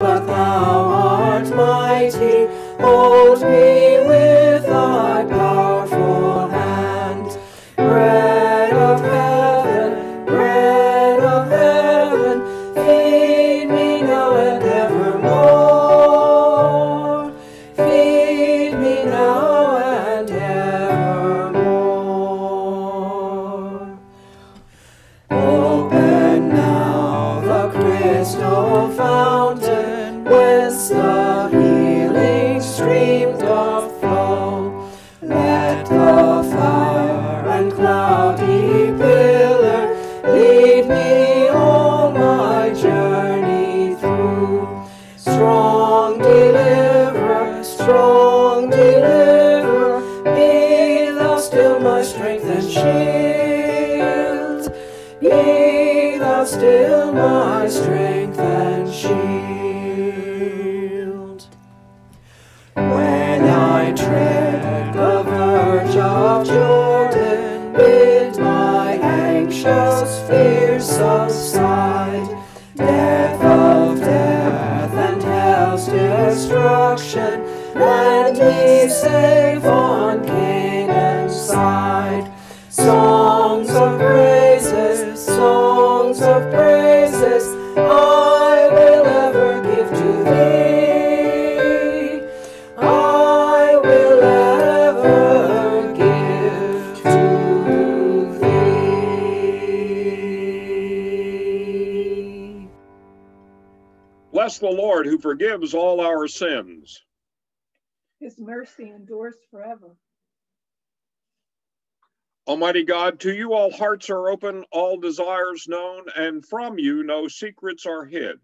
but thou art mighty. Hold me with who forgives all our sins. His mercy endures forever. Almighty God, to you all hearts are open, all desires known, and from you no secrets are hid.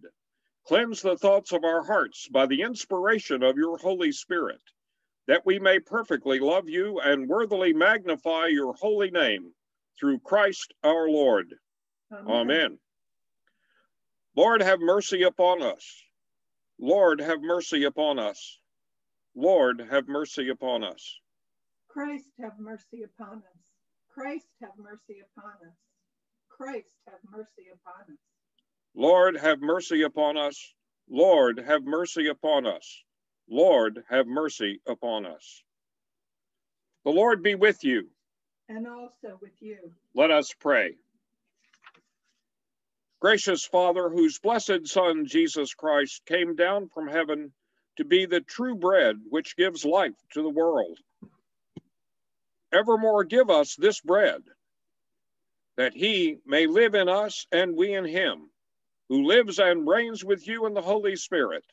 Cleanse the thoughts of our hearts by the inspiration of your Holy Spirit, that we may perfectly love you and worthily magnify your holy name through Christ our Lord. Amen. Lord, have mercy upon us. Lord, have mercy upon us. Lord, have mercy upon us. Christ have mercy upon us. Christ have mercy upon us. Christ have mercy upon us. Lord, have mercy upon us. Lord, have mercy upon us. Lord, have mercy upon us. The Lord be with you. And also with you. Let us pray. Gracious Father, whose blessed Son, Jesus Christ, came down from heaven to be the true bread which gives life to the world. Evermore give us this bread, that he may live in us and we in him, who lives and reigns with you in the Holy Spirit,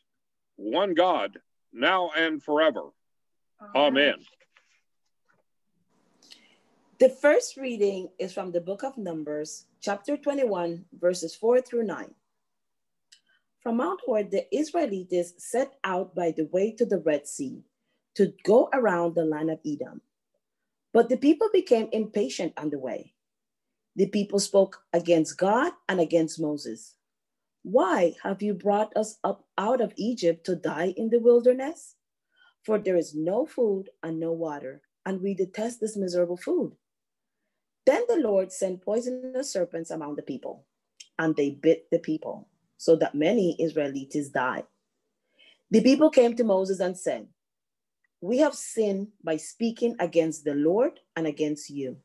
one God, now and forever. Amen. The first reading is from the book of Numbers, chapter 21, verses 4 through 9. From Mount Hor, the Israelites set out by the way to the Red Sea to go around the land of Edom. But the people became impatient on the way. The people spoke against God and against Moses. Why have you brought us up out of Egypt to die in the wilderness? For there is no food and no water, and we detest this miserable food. Then the Lord sent poisonous serpents among the people, and they bit the people, so that many Israelites died. The people came to Moses and said, We have sinned by speaking against the Lord and against you.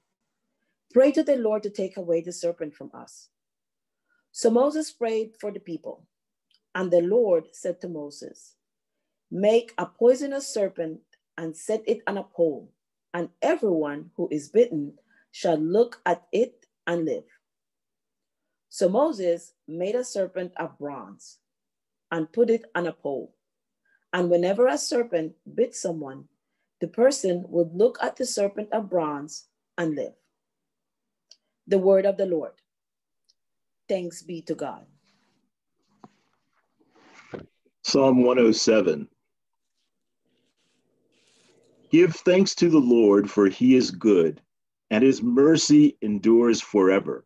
Pray to the Lord to take away the serpent from us. So Moses prayed for the people, and the Lord said to Moses, Make a poisonous serpent and set it on a pole, and everyone who is bitten shall look at it and live. So Moses made a serpent of bronze and put it on a pole. And whenever a serpent bit someone, the person would look at the serpent of bronze and live. The word of the Lord. Thanks be to God. Psalm 107. Give thanks to the Lord, for he is good, and his mercy endures forever.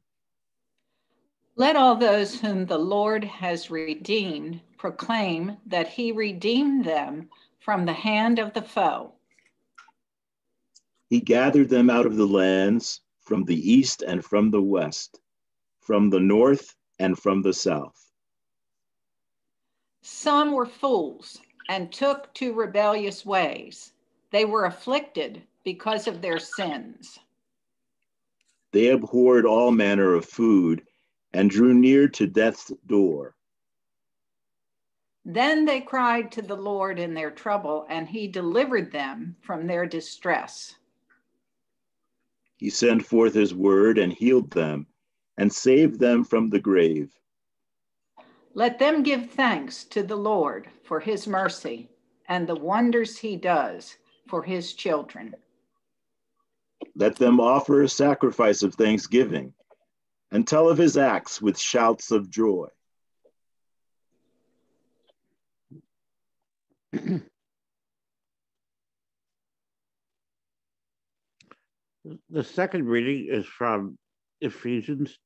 Let all those whom the Lord has redeemed proclaim that he redeemed them from the hand of the foe. He gathered them out of the lands, from the east and from the west, from the north and from the south. Some were fools and took to rebellious ways. They were afflicted because of their sins. They abhorred all manner of food and drew near to death's door. Then they cried to the Lord in their trouble, and he delivered them from their distress. He sent forth his word and healed them and saved them from the grave. Let them give thanks to the Lord for his mercy and the wonders he does for his children. Let them offer a sacrifice of thanksgiving and tell of his acts with shouts of joy. the second reading is from Ephesians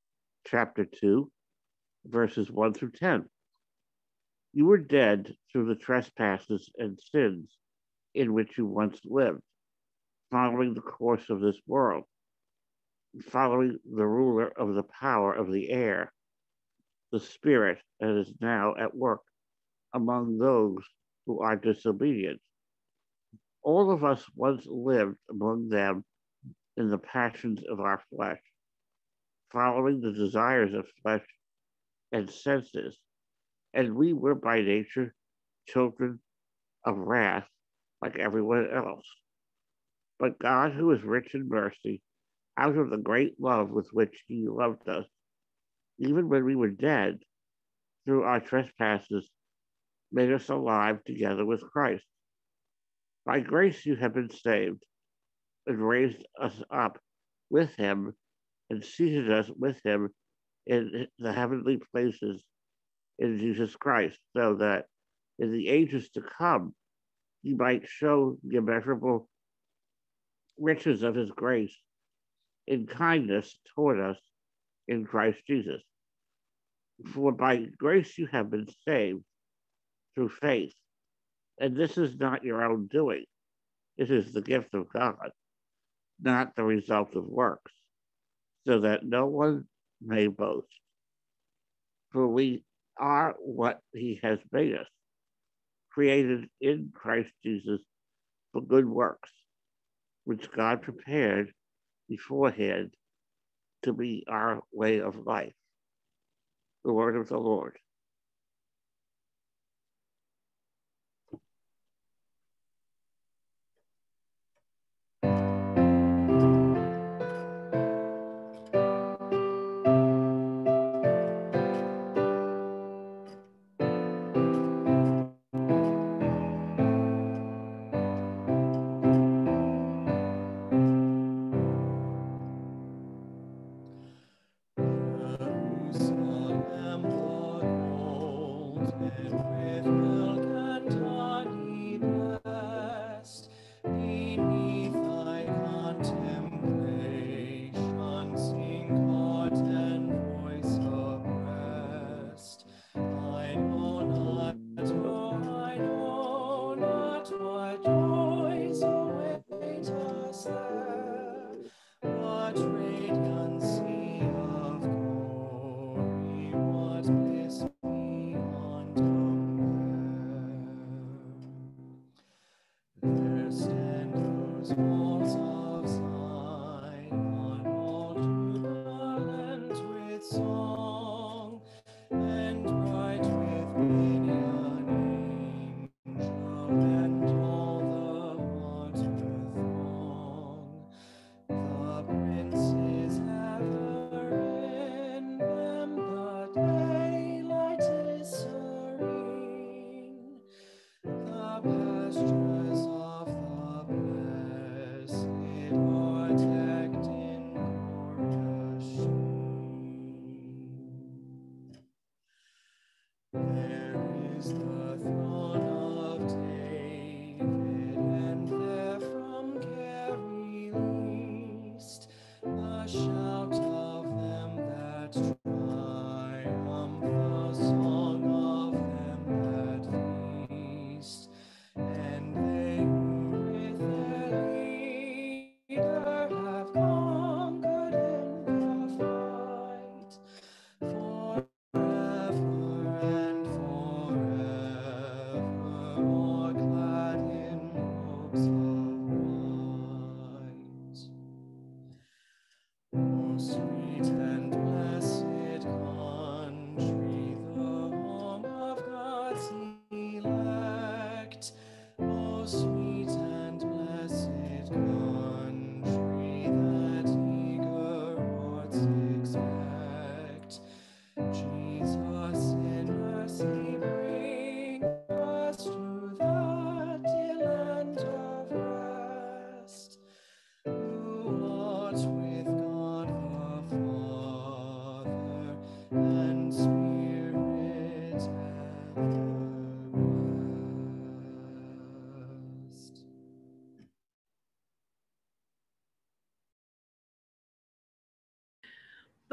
chapter 2, verses 1 through 10. You were dead through the trespasses and sins in which you once lived, following the course of this world, following the ruler of the power of the air, the spirit that is now at work among those who are disobedient. All of us once lived among them in the passions of our flesh, following the desires of flesh and senses, and we were by nature children of wrath like everyone else. But God, who is rich in mercy, out of the great love with which he loved us, even when we were dead through our trespasses, made us alive together with Christ. By grace you have been saved and raised us up with him and seated us with him in the heavenly places in Jesus Christ, so that in the ages to come he might show the immeasurable riches of his grace in kindness toward us in Christ Jesus. For by grace you have been saved through faith. And this is not your own doing, it is the gift of God, not the result of works, so that no one may boast. For we are what he has made us, created in Christ Jesus for good works, which God prepared beforehand to be our way of life. The word of the Lord.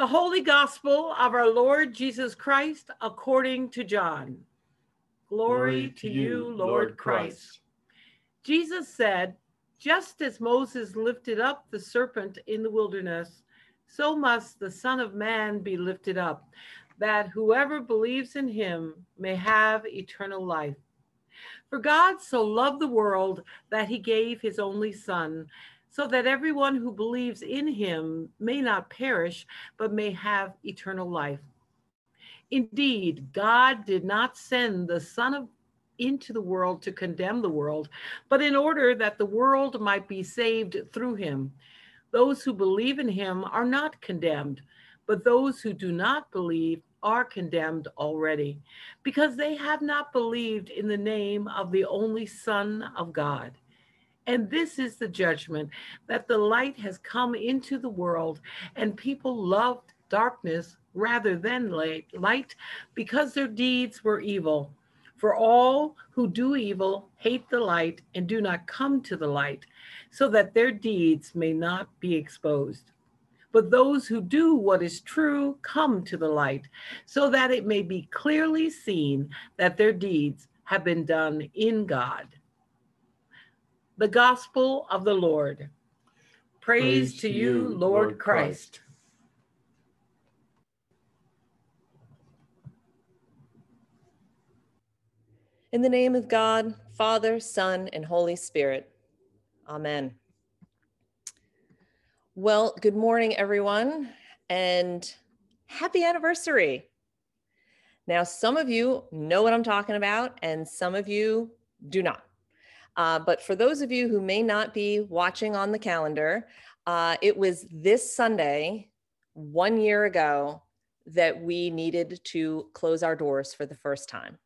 The Holy Gospel of our Lord Jesus Christ according to John. Glory, Glory to, you, Lord, Lord Christ. Christ. Jesus said, Just as Moses lifted up the serpent in the wilderness, so must the Son of Man be lifted up, that whoever believes in him may have eternal life. For God so loved the world that he gave his only Son so that everyone who believes in him may not perish, but may have eternal life. Indeed, God did not send the Son of into the world to condemn the world, but in order that the world might be saved through him. Those who believe in him are not condemned, but those who do not believe are condemned already, because they have not believed in the name of the only Son of God. And this is the judgment that the light has come into the world, and people loved darkness rather than light because their deeds were evil. For all who do evil hate the light and do not come to the light, so that their deeds may not be exposed. But those who do what is true come to the light, so that it may be clearly seen that their deeds have been done in God. The Gospel of the Lord. Praise, Praise to you, Lord, Lord Christ. Christ. In the name of God, Father, Son, and Holy Spirit. Amen. Well, good morning, everyone, and happy anniversary. Now, some of you know what I'm talking about, and some of you do not. Uh, but for those of you who may not be watching on the calendar, uh, it was this Sunday, one year ago, that we needed to close our doors for the first time.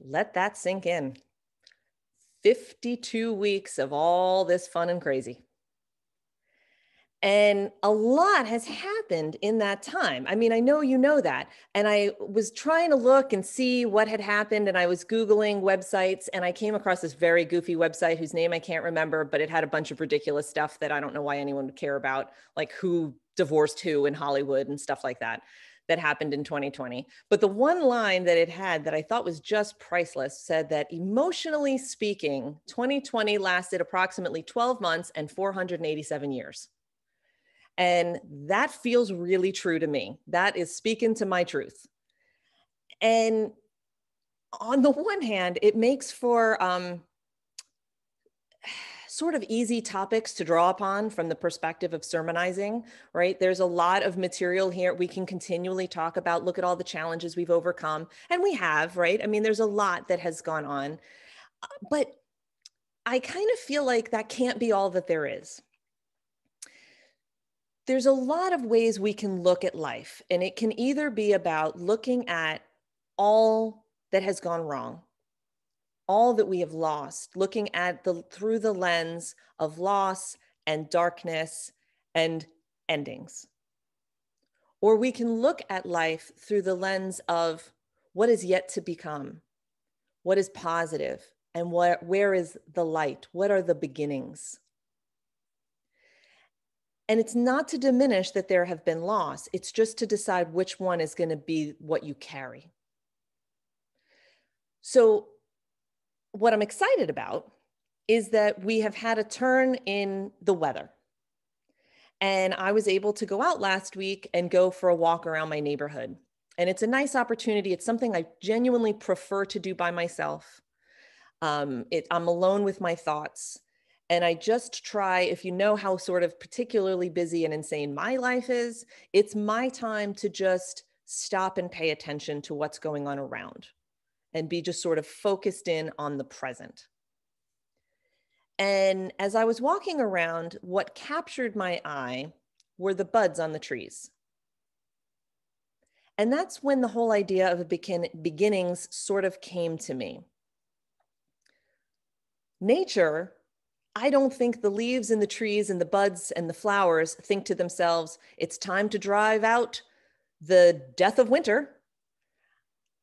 Let that sink in. 52 weeks of all this fun and crazy. And a lot has happened in that time. I mean, I know you know that. And I was trying to look and see what had happened. And I was Googling websites and I came across this very goofy website whose name I can't remember, but it had a bunch of ridiculous stuff that I don't know why anyone would care about, like who divorced who in Hollywood and stuff like that, that happened in 2020. But the one line that it had that I thought was just priceless said that emotionally speaking, 2020 lasted approximately 12 months and 487 years. And that feels really true to me. That is speaking to my truth. And on the one hand, it makes for um, sort of easy topics to draw upon from the perspective of sermonizing, right? There's a lot of material here we can continually talk about, look at all the challenges we've overcome, and we have, right? I mean, there's a lot that has gone on. But I kind of feel like that can't be all that there is there's a lot of ways we can look at life, and it can either be about looking at all that has gone wrong, all that we have lost, looking at the through the lens of loss and darkness and endings. Or we can look at life through the lens of what is yet to become, what is positive, and what, where is the light? What are the beginnings? And it's not to diminish that there have been loss, it's just to decide which one is going to be what you carry. So, what I'm excited about is that we have had a turn in the weather. And I was able to go out last week and go for a walk around my neighborhood. And it's a nice opportunity. It's something I genuinely prefer to do by myself. Um, it, I'm alone with my thoughts. And I just try, if you know how sort of particularly busy and insane my life is, it's my time to just stop and pay attention to what's going on around and be just sort of focused in on the present. And as I was walking around, what captured my eye were the buds on the trees. And that's when the whole idea of begin, beginnings sort of came to me. Nature, I don't think the leaves and the trees and the buds and the flowers think to themselves, it's time to drive out the death of winter.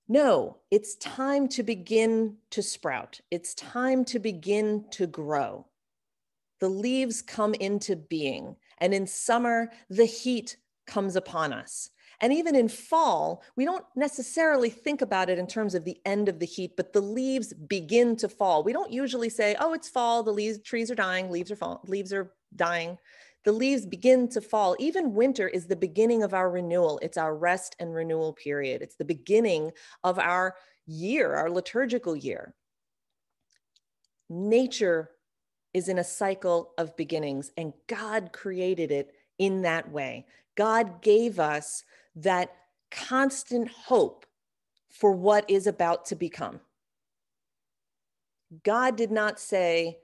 No, it's time to begin to sprout. It's time to begin to grow. The leaves come into being, and in summer, the heat comes upon us. And even in fall, we don't necessarily think about it in terms of the end of the heat, but the leaves begin to fall. We don't usually say, oh, it's fall, the leaves, trees are dying, leaves are fall, leaves are dying. The leaves begin to fall. Even winter is the beginning of our renewal. It's our rest and renewal period. It's the beginning of our year, our liturgical year. Nature is in a cycle of beginnings, and God created it in that way. God gave us that constant hope for what is about to become. God did not say,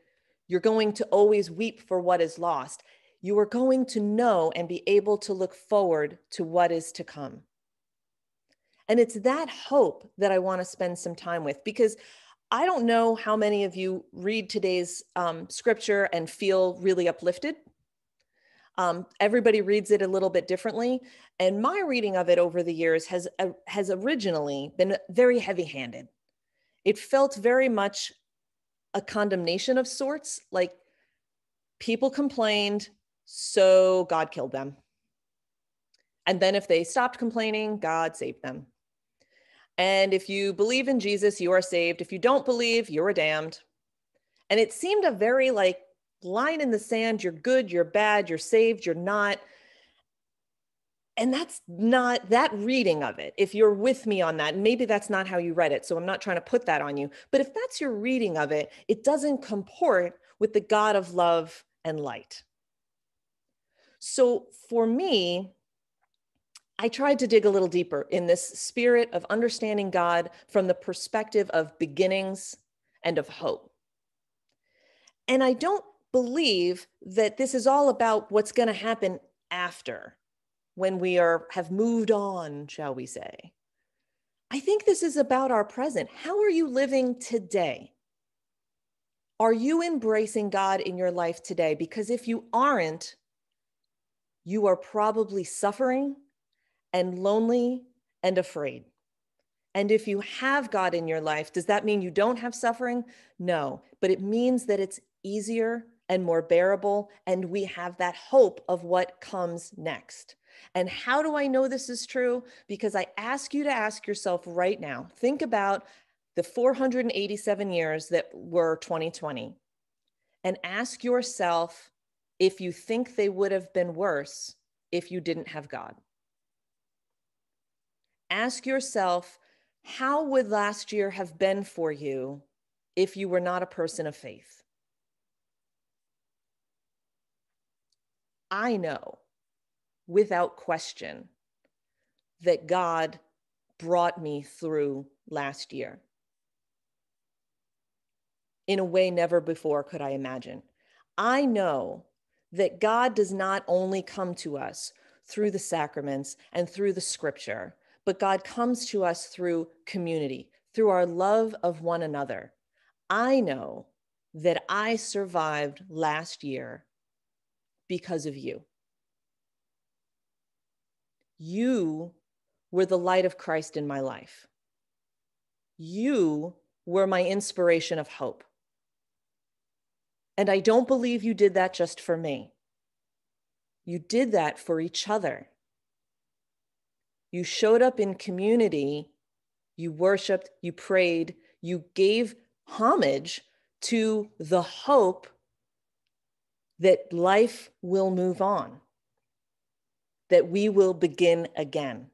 You're going to always weep for what is lost. You are going to know and be able to look forward to what is to come. And it's that hope that I want to spend some time with because I don't know how many of you read today's um, scripture and feel really uplifted um, everybody reads it a little bit differently, and my reading of it over the years has uh, has originally been very heavy-handed. It felt very much a condemnation of sorts, like people complained, so God killed them. And then if they stopped complaining, God saved them. And if you believe in Jesus, you are saved. If you don't believe, you are damned. And it seemed a very like line in the sand. You're good, you're bad, you're saved, you're not. And that's not that reading of it. If you're with me on that, maybe that's not how you read it. So I'm not trying to put that on you. But if that's your reading of it, it doesn't comport with the God of love and light. So for me, I tried to dig a little deeper in this spirit of understanding God from the perspective of beginnings and of hope. And I don't believe that this is all about what's going to happen after when we are have moved on shall we say. I think this is about our present. How are you living today? Are you embracing god in your life today? Because if you aren't you are probably suffering and lonely and afraid. And if you have God in your life, does that mean you don't have suffering? No, but it means that it's easier and more bearable. And we have that hope of what comes next. And how do I know this is true? Because I ask you to ask yourself right now think about the 487 years that were 2020 and ask yourself if you think they would have been worse if you didn't have God. Ask yourself, how would last year have been for you if you were not a person of faith? I know without question that God brought me through last year in a way never before could I imagine. I know that God does not only come to us through the sacraments and through the scripture, but God comes to us through community, through our love of one another. I know that I survived last year because of you. You were the light of Christ in my life. You were my inspiration of hope. And I don't believe you did that just for me. You did that for each other. You showed up in community, you worshiped, you prayed, you gave homage to the hope that life will move on, that we will begin again.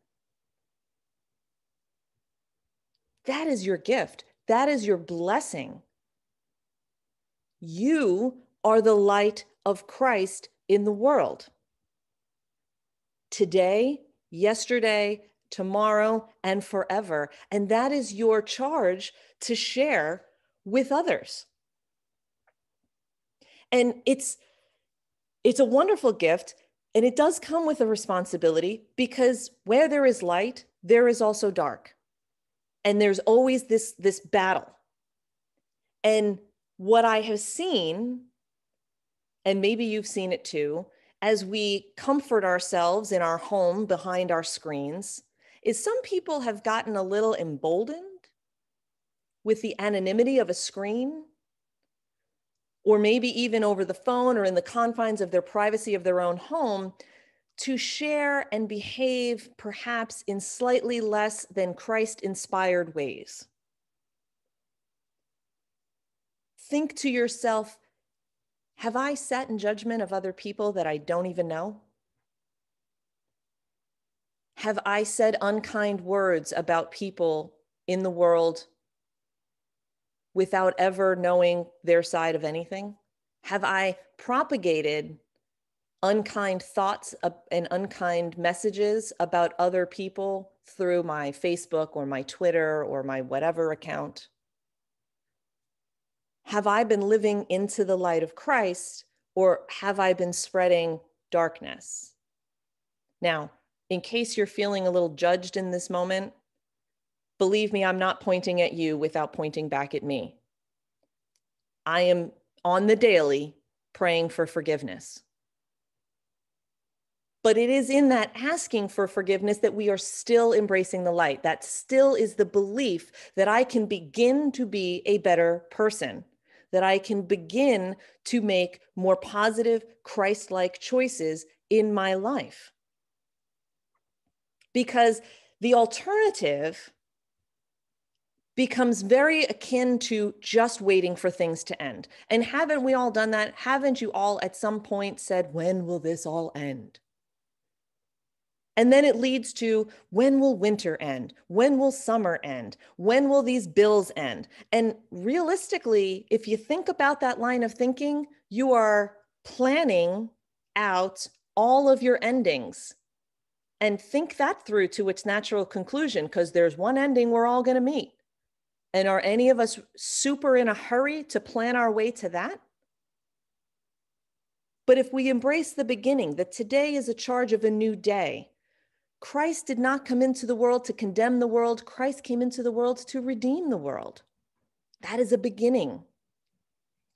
That is your gift. That is your blessing. You are the light of Christ in the world. Today, yesterday, tomorrow, and forever. And that is your charge to share with others. And it's it's a wonderful gift and it does come with a responsibility because where there is light, there is also dark. And there's always this this battle. And what I have seen and maybe you've seen it too, as we comfort ourselves in our home behind our screens, is some people have gotten a little emboldened with the anonymity of a screen, or maybe even over the phone or in the confines of their privacy of their own home, to share and behave perhaps in slightly less than Christ inspired ways. Think to yourself, have I sat in judgment of other people that I don't even know? Have I said unkind words about people in the world without ever knowing their side of anything? Have I propagated unkind thoughts and unkind messages about other people through my Facebook or my Twitter or my whatever account? have I been living into the light of Christ or have I been spreading darkness? Now, in case you're feeling a little judged in this moment, believe me, I'm not pointing at you without pointing back at me. I am on the daily praying for forgiveness. But it is in that asking for forgiveness that we are still embracing the light. That still is the belief that I can begin to be a better person that I can begin to make more positive, Christ like choices in my life. Because the alternative becomes very akin to just waiting for things to end. And haven't we all done that? Haven't you all at some point said, When will this all end? And then it leads to when will winter end? When will summer end? When will these bills end? And realistically, if you think about that line of thinking, you are planning out all of your endings and think that through to its natural conclusion because there's one ending we're all going to meet. And are any of us super in a hurry to plan our way to that? But if we embrace the beginning, that today is a charge of a new day, Christ did not come into the world to condemn the world. Christ came into the world to redeem the world. That is a beginning.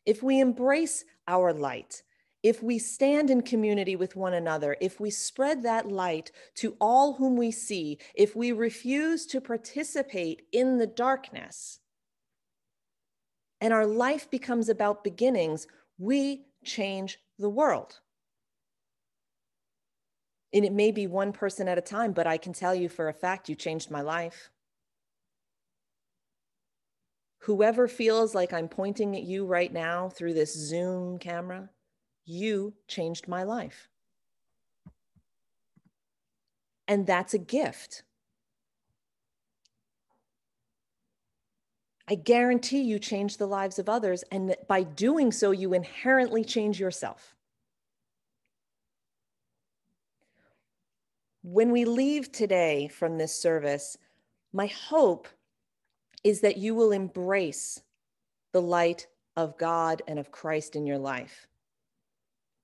If we embrace our light, if we stand in community with one another, if we spread that light to all whom we see, if we refuse to participate in the darkness, and our life becomes about beginnings, we change the world. And it may be one person at a time, but I can tell you for a fact you changed my life. Whoever feels like I'm pointing at you right now through this Zoom camera, you changed my life. And that's a gift. I guarantee you change the lives of others. And by doing so, you inherently change yourself. when we leave today from this service, my hope is that you will embrace the light of God and of Christ in your life.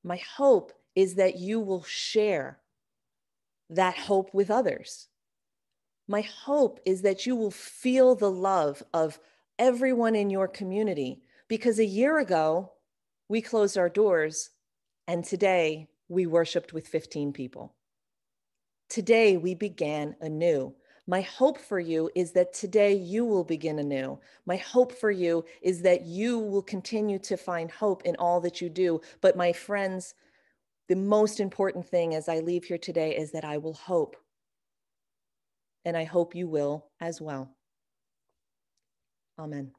My hope is that you will share that hope with others. My hope is that you will feel the love of everyone in your community because a year ago we closed our doors and today we worshiped with 15 people. Today we began anew. My hope for you is that today you will begin anew. My hope for you is that you will continue to find hope in all that you do. But my friends, the most important thing as I leave here today is that I will hope. And I hope you will as well. Amen.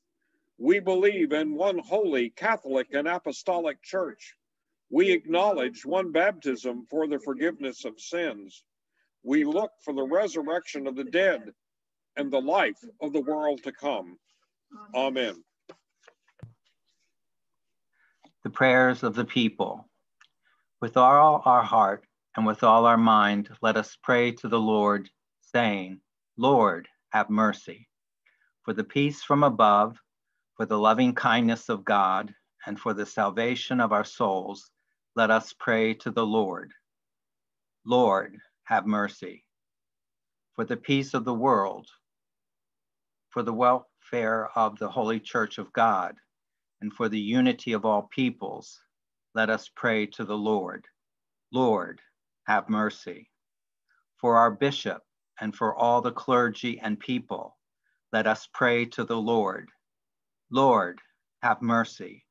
We believe in one holy, Catholic, and Apostolic Church. We acknowledge one baptism for the forgiveness of sins. We look for the resurrection of the dead and the life of the world to come. Amen. The prayers of the people. With all our heart and with all our mind, let us pray to the Lord, saying, Lord, have mercy. For the peace from above, for the loving kindness of God, and for the salvation of our souls, let us pray to the Lord. Lord, have mercy. For the peace of the world, for the welfare of the Holy Church of God, and for the unity of all peoples, let us pray to the Lord. Lord, have mercy. For our bishop and for all the clergy and people, let us pray to the Lord. Lord, have mercy.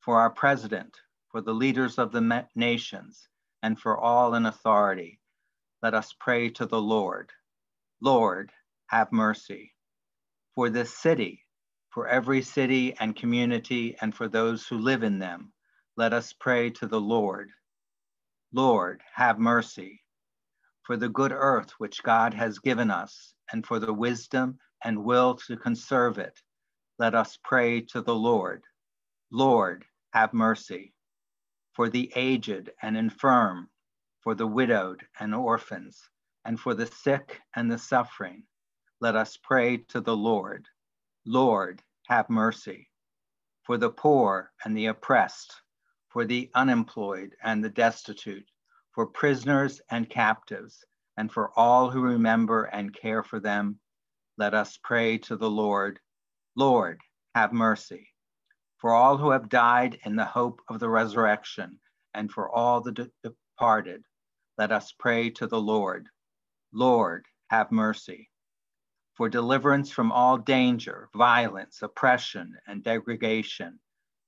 For our president, for the leaders of the nations, and for all in authority, let us pray to the Lord. Lord, have mercy. For this city, for every city and community, and for those who live in them, let us pray to the Lord. Lord, have mercy. For the good earth which God has given us, and for the wisdom and will to conserve it, let us pray to the Lord. Lord, have mercy. For the aged and infirm, for the widowed and orphans, and for the sick and the suffering, let us pray to the Lord. Lord, have mercy. For the poor and the oppressed, for the unemployed and the destitute, for prisoners and captives, and for all who remember and care for them, let us pray to the Lord. Lord, have mercy. For all who have died in the hope of the resurrection, and for all the de departed, let us pray to the Lord. Lord, have mercy for deliverance from all danger, violence, oppression, and degradation,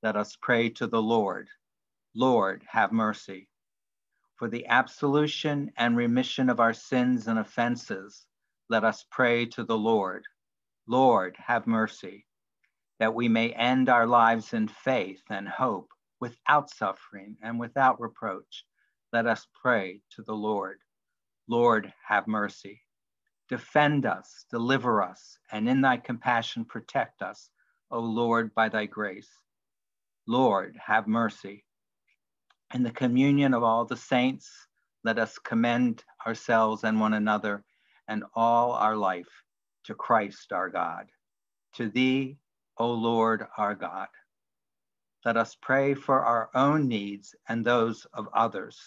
let us pray to the Lord. Lord, have mercy. For the absolution and remission of our sins and offenses, let us pray to the Lord. Lord, have mercy, that we may end our lives in faith and hope without suffering and without reproach. Let us pray to the Lord. Lord, have mercy. Defend us, deliver us, and in thy compassion protect us, O Lord, by thy grace. Lord, have mercy. In the communion of all the saints, let us commend ourselves and one another and all our life to Christ our God. To thee, O Lord our God. Let us pray for our own needs and those of others.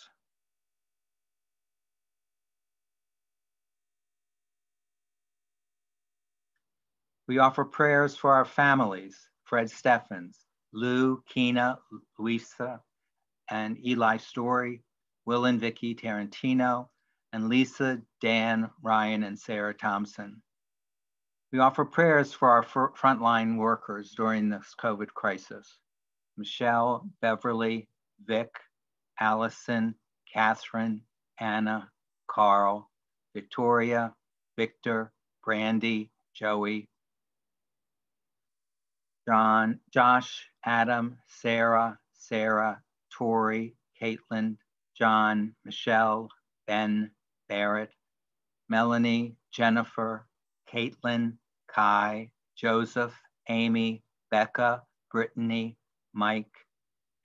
We offer prayers for our families, Fred Steffens, Lou, Kina, Luisa, and Eli Story, Will and Vicky Tarantino, and Lisa, Dan, Ryan, and Sarah Thompson. We offer prayers for our frontline workers during this COVID crisis. Michelle, Beverly, Vic, Allison, Catherine, Anna, Carl, Victoria, Victor, Brandy, Joey, John, Josh, Adam, Sarah, Sarah, Tori, Caitlin, John, Michelle, Ben, Barrett, Melanie, Jennifer, Caitlin, Kai, Joseph, Amy, Becca, Brittany, Mike,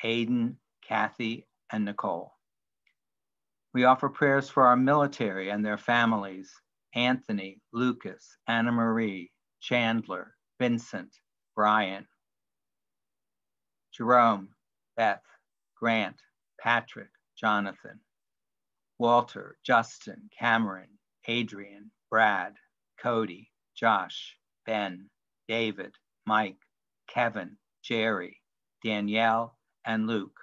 Aiden, Kathy, and Nicole. We offer prayers for our military and their families, Anthony, Lucas, Anna Marie, Chandler, Vincent, Brian, Jerome, Beth, Grant, Patrick, Jonathan, Walter, Justin, Cameron, Adrian, Brad, Cody, Josh, Ben, David, Mike, Kevin, Jerry, Danielle, and Luke.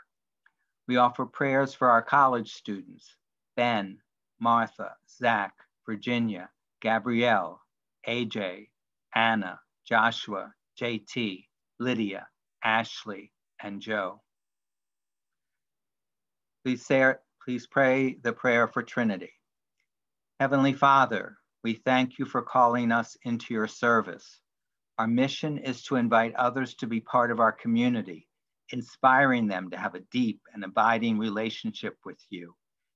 We offer prayers for our college students, Ben, Martha, Zach, Virginia, Gabrielle, AJ, Anna, Joshua, JT, Lydia, Ashley, and Joe. Please, say, please pray the prayer for Trinity. Heavenly Father, we thank you for calling us into your service. Our mission is to invite others to be part of our community, inspiring them to have a deep and abiding relationship with you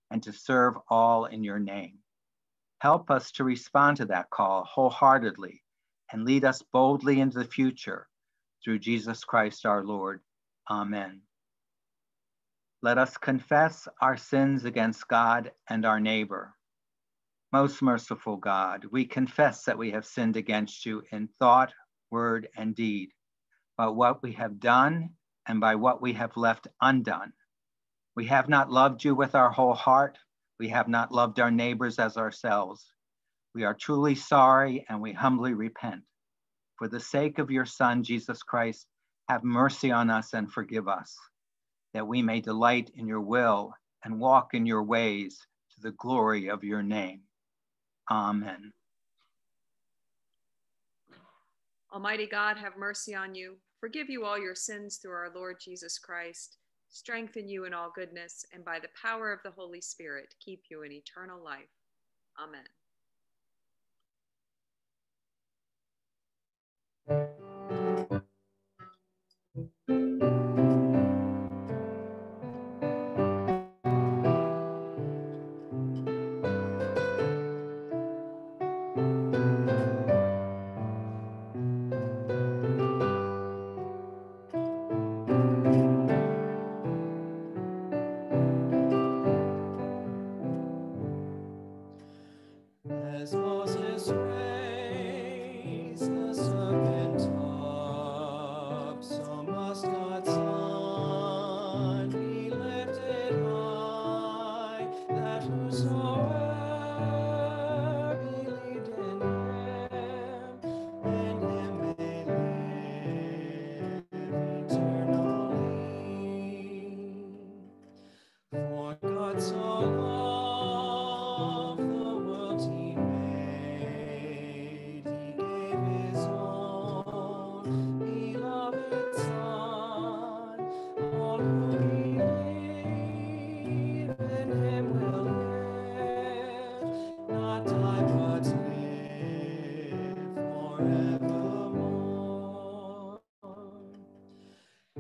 and to serve all in your name. Help us to respond to that call wholeheartedly and lead us boldly into the future through Jesus Christ our Lord. Amen. Let us confess our sins against God and our neighbor. Most merciful God, we confess that we have sinned against you in thought, word, and deed, by what we have done and by what we have left undone. We have not loved you with our whole heart. We have not loved our neighbors as ourselves. We are truly sorry and we humbly repent. For the sake of your Son, Jesus Christ, have mercy on us and forgive us, that we may delight in your will and walk in your ways to the glory of your name. Amen. Almighty God, have mercy on you, forgive you all your sins through our Lord Jesus Christ, strengthen you in all goodness, and by the power of the Holy Spirit, keep you in eternal life. Amen.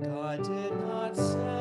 And now,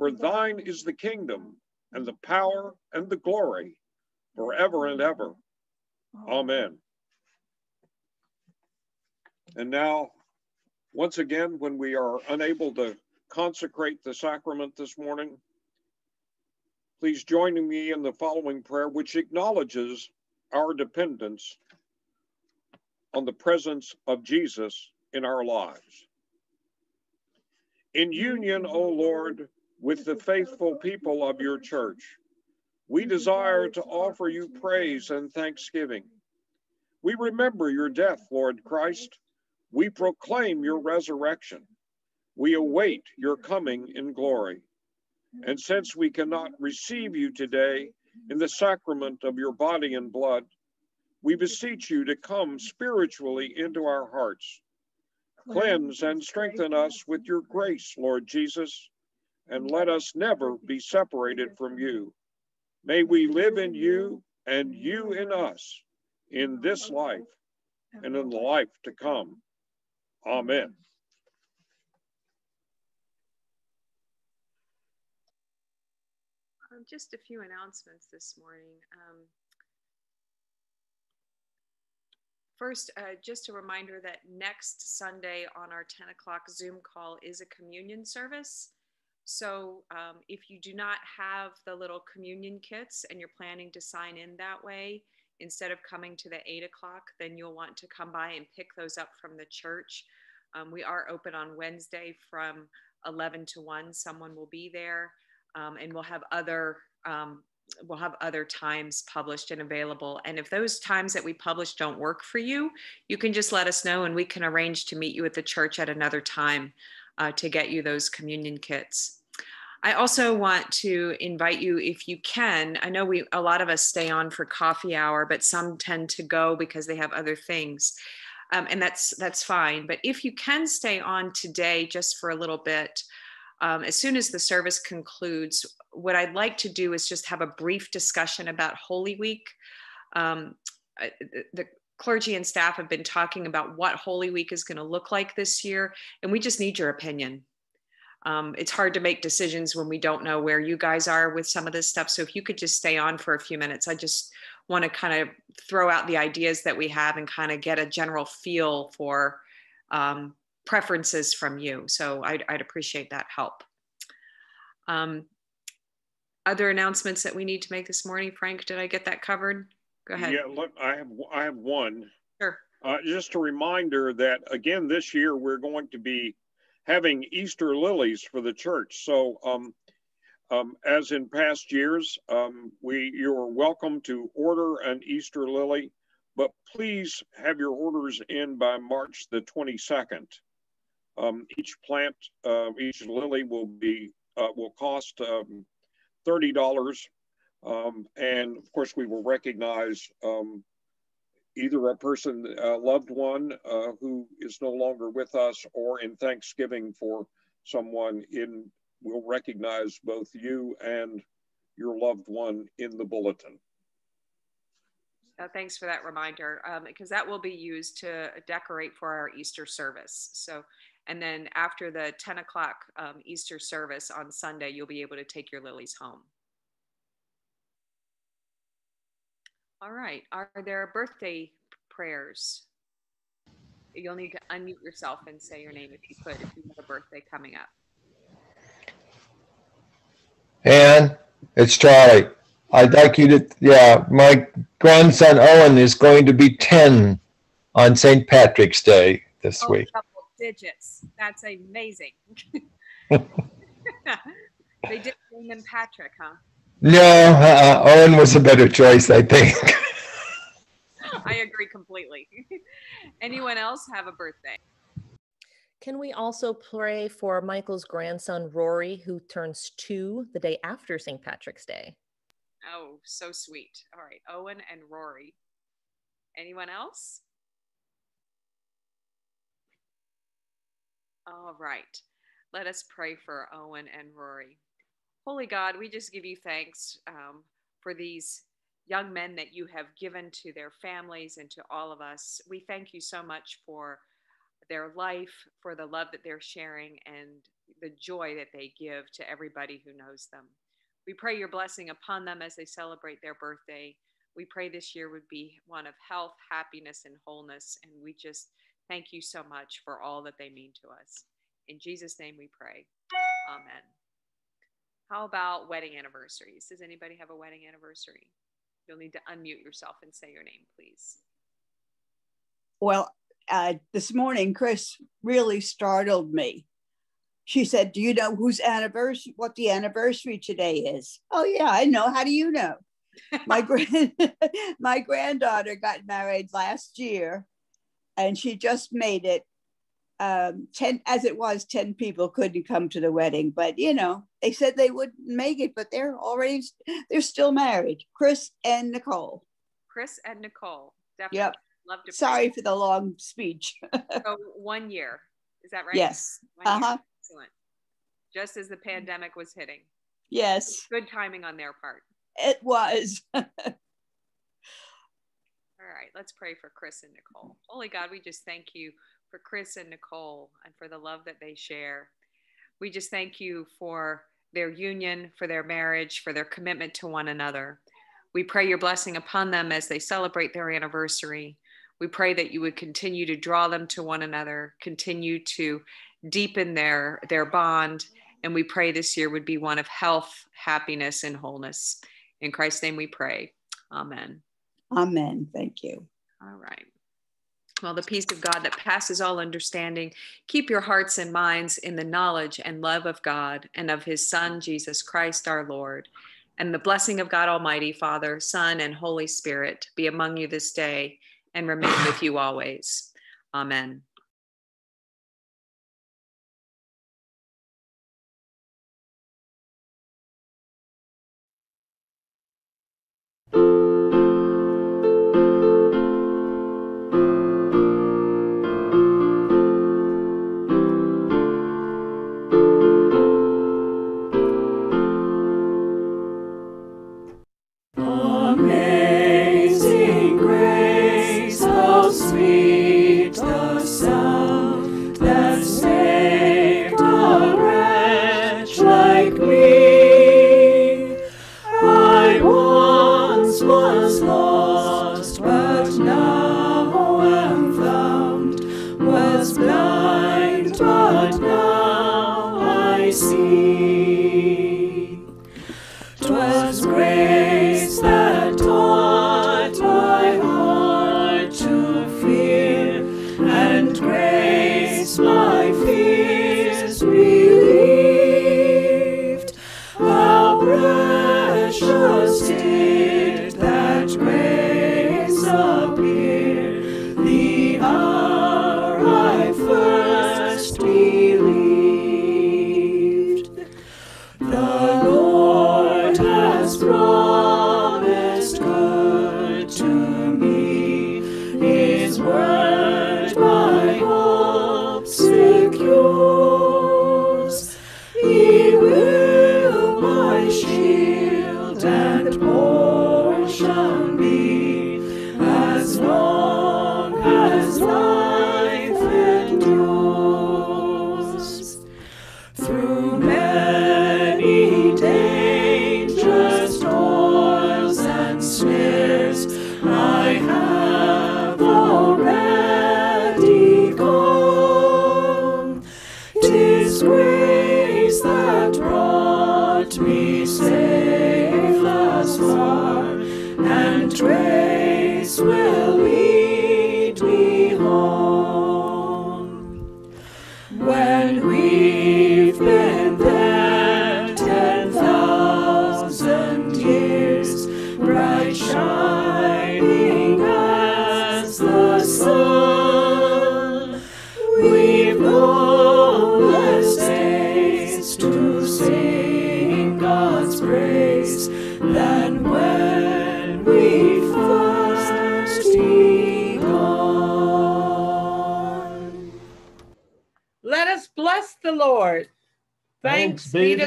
For thine is the kingdom, and the power, and the glory, forever and ever. Amen. And now, once again, when we are unable to consecrate the sacrament this morning, please join me in the following prayer, which acknowledges our dependence on the presence of Jesus in our lives. In union, O Lord, with the faithful people of your church, we desire to offer you praise and thanksgiving. We remember your death, Lord Christ. We proclaim your resurrection. We await your coming in glory. And since we cannot receive you today in the sacrament of your body and blood, we beseech you to come spiritually into our hearts. Cleanse and strengthen us with your grace, Lord Jesus, and let us never be separated from you. May we live in you and you in us in this life and in the life to come. Amen. Um, just a few announcements this morning. Um, First, uh, just a reminder that next Sunday on our 10 o'clock Zoom call is a communion service. So um, if you do not have the little communion kits and you're planning to sign in that way, instead of coming to the 8 o'clock, then you'll want to come by and pick those up from the church. Um, we are open on Wednesday from 11 to 1. Someone will be there, um, and we'll have other um, we'll have other times published and available. And if those times that we publish don't work for you, you can just let us know and we can arrange to meet you at the church at another time uh, to get you those communion kits. I also want to invite you, if you can. I know we a lot of us stay on for coffee hour, but some tend to go because they have other things, um, and that's that's fine. But if you can stay on today, just for a little bit, um, as soon as the service concludes, what I'd like to do is just have a brief discussion about Holy Week. Um, the clergy and staff have been talking about what Holy Week is going to look like this year, and we just need your opinion. Um, it's hard to make decisions when we don't know where you guys are with some of this stuff. So if you could just stay on for a few minutes, I just want to kind of throw out the ideas that we have and kind of get a general feel for um, preferences from you. So I'd, I'd appreciate that help. Um, other announcements that we need to make this morning? Frank, did I get that covered? Go ahead. Yeah, look, I have I have one. Sure. Uh, just a reminder that again this year we're going to be having Easter lilies for the church. So, um, um, as in past years, um, we you're welcome to order an Easter lily, but please have your orders in by March the 22nd. Um, each plant, uh, each lily will be uh, will cost um, $30. Um, and of course, we will recognize either a person, a loved one uh, who is no longer with us, or in Thanksgiving for someone in, we'll recognize both you and your loved one in the bulletin. Uh, thanks for that reminder, um, because that will be used to decorate for our Easter service. So and then after the 10 o'clock um, Easter service on Sunday, you'll be able to take your lilies home. All right, are there birthday prayers? You'll need to unmute yourself and say your name if you could, if you have a birthday coming up. And it's Charlie. I'd like you to, yeah, my grandson Owen is going to be 10 on St. Patrick's Day this oh, week digits. That's amazing. they did name him Patrick, huh? No, uh, Owen was a better choice, I think. I agree completely. Anyone else have a birthday? Can we also pray for Michael's grandson, Rory, who turns two the day after St. Patrick's Day? Oh, so sweet. All right, Owen and Rory. Anyone else? All right. Let us pray for Owen and Rory. Holy God, we just give you thanks um, for these young men that you have given to their families and to all of us. We thank you so much for their life, for the love that they're sharing, and the joy that they give to everybody who knows them. We pray your blessing upon them as they celebrate their birthday. We pray this year would be one of health, happiness, and wholeness. And we just thank you so much for all that they mean to us. In Jesus' name we pray. Amen. How about wedding anniversaries? Does anybody have a wedding anniversary? You'll need to unmute yourself and say your name, please. Well, uh, this morning, Chris really startled me. She said, Do you know whose anniversary, what the anniversary today is? Oh, yeah, I know. How do you know? my, grand, my granddaughter got married last year and she just made it. Um, 10 as it was 10 people couldn't come to the wedding but you know they said they wouldn't make it but they're already they're still married chris and nicole Chris and Nicole. Definitely. yep Love to sorry for the long speech so one year. Is that right? Yes. One. Uh-huh. Excellent. Just as the pandemic was hitting. yes Good timing on their part. it was All right, let's pray for Chris and Nicole. Holy God, we just thank you for Chris and Nicole and for the love that they share. We just thank you for their union, for their marriage, for their commitment to one another. We pray your blessing upon them as they celebrate their anniversary. We pray that you would continue to draw them to one another, continue to deepen their, their bond. And we pray this year would be one of health, happiness, and wholeness. In Christ's name we pray. Amen. amen thank you All right. Well, the peace of God that passes all understanding, keep your hearts and minds in the knowledge and love of God and of his Son, Jesus Christ our Lord. And the blessing of God Almighty, Father, Son, and Holy Spirit be among you this day and remain with you always. Amen.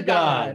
God.